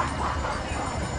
何が?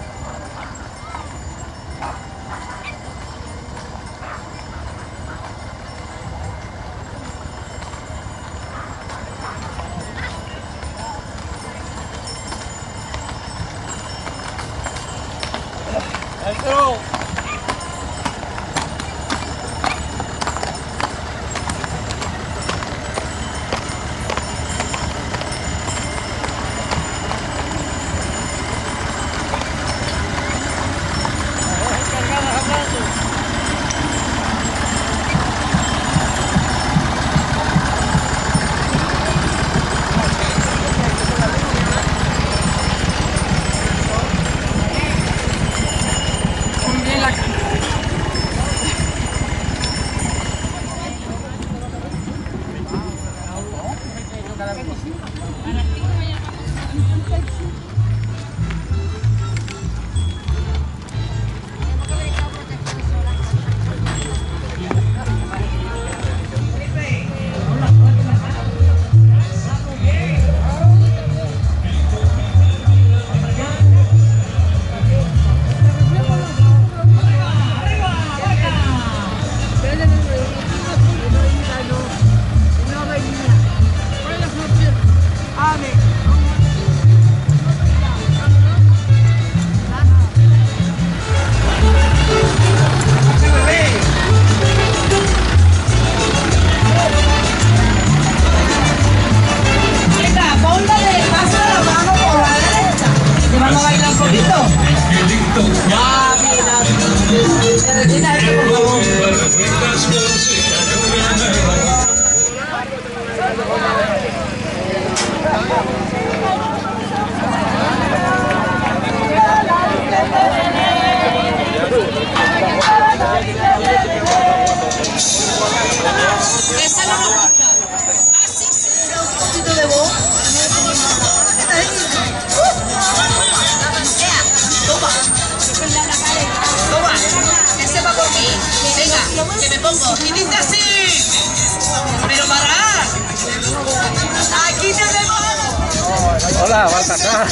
Hola, Baltasar.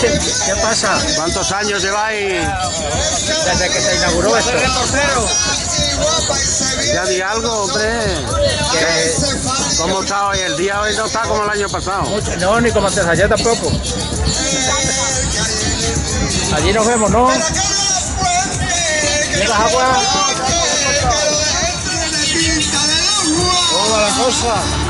¿Qué pasa? ¿Cuántos años lleváis desde que se inauguró esto? Ya di algo, hombre. ¿Cómo está hoy? El día hoy no está como el año pasado. No, ni como antes ayer tampoco. Allí nos vemos, ¿no? ¿Llevas agua? Toda la cosa.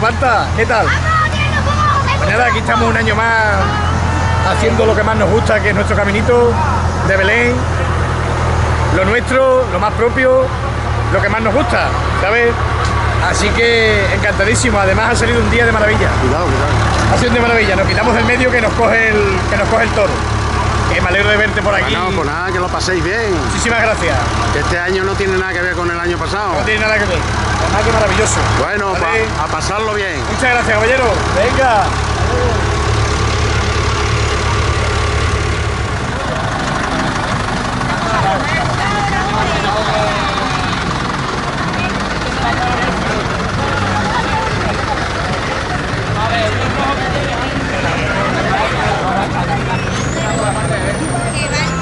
Marta, ¿qué tal? Pues nada, aquí estamos un año más haciendo lo que más nos gusta, que es nuestro caminito de Belén. Lo nuestro, lo más propio, lo que más nos gusta, ¿sabes? Así que encantadísimo, además ha salido un día de maravilla. Cuidado, cuidado. Ha sido un día de maravilla, nos quitamos del medio que nos coge el, que nos coge el toro alegro de verte por aquí. No, bueno, pues nada, que lo paséis bien. Muchísimas gracias. Este año no tiene nada que ver con el año pasado. No tiene nada que ver. Además, que maravilloso. Bueno, ¿Vale? pa a pasarlo bien. Muchas gracias, caballero. Venga. Que va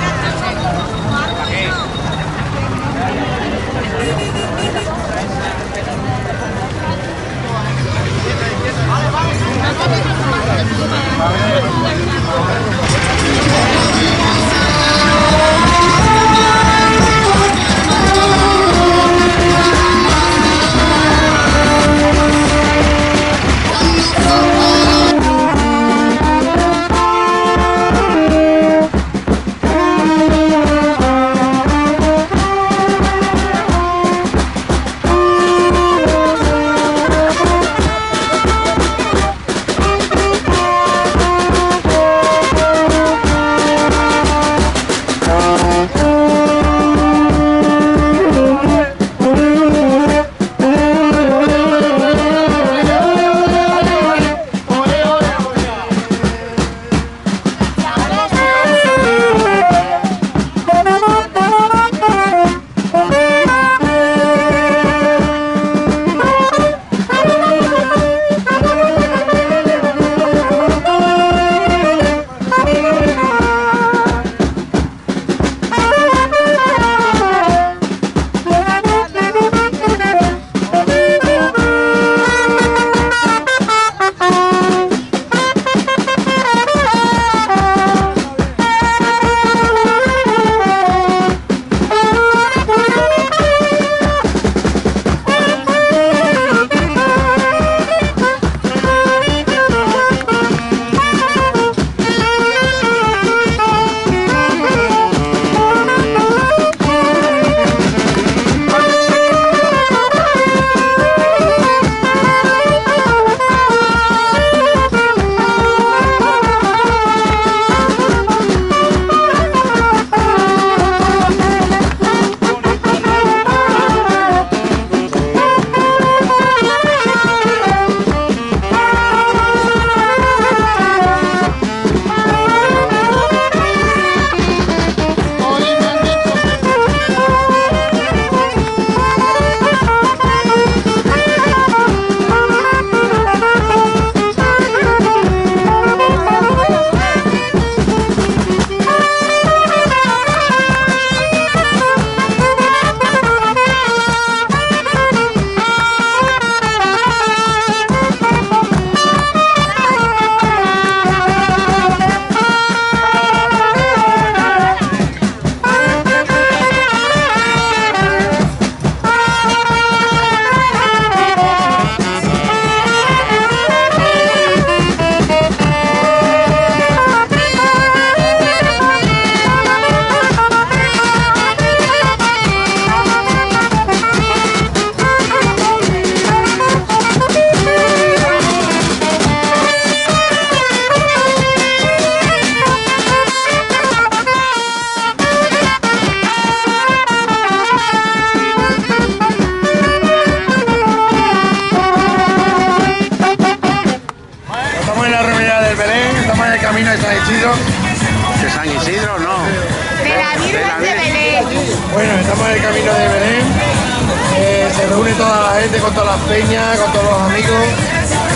reúne toda la gente con todas las peñas, con todos los amigos.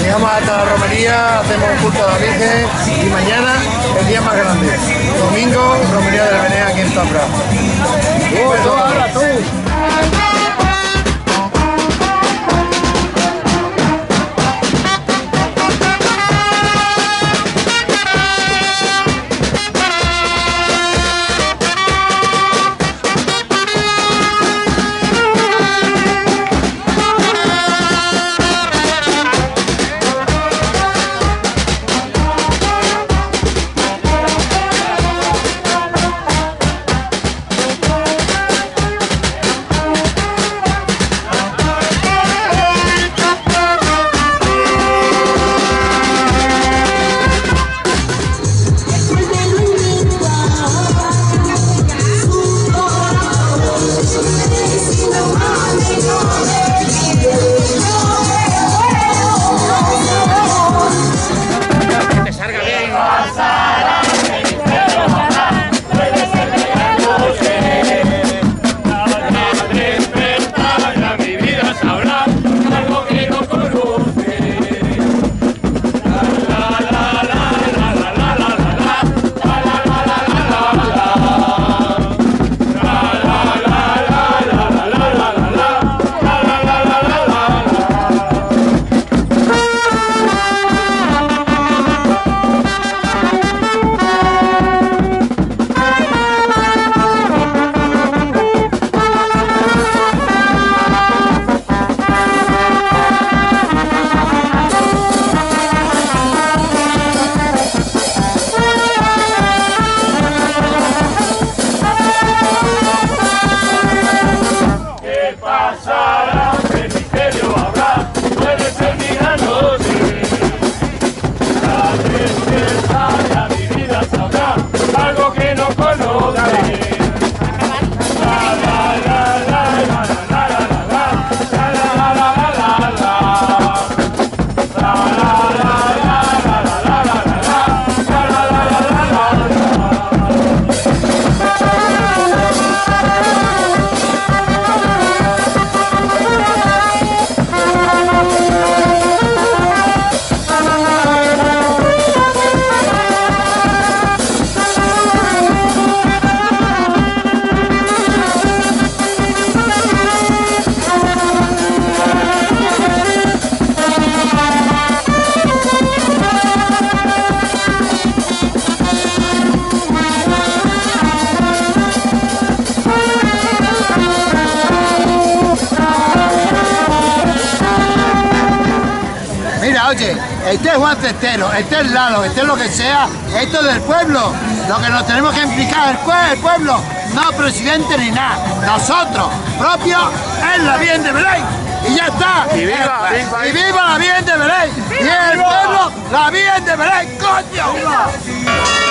Llegamos hasta la romería, hacemos un culto a la Virgen y mañana el día más grande. Domingo, romería de Belén aquí en Zafra. mi oye, este es Juan Cestero, este es Lalo, este es lo que sea, esto es del pueblo. Lo que nos tenemos que implicar es el, pue- el pueblo, no presidente ni nada. Nosotros, propios, es la bien de Belén. Y ya está. Y viva, viva, y viva la bien de Belén. Y el pueblo, la bien de Belén, coño.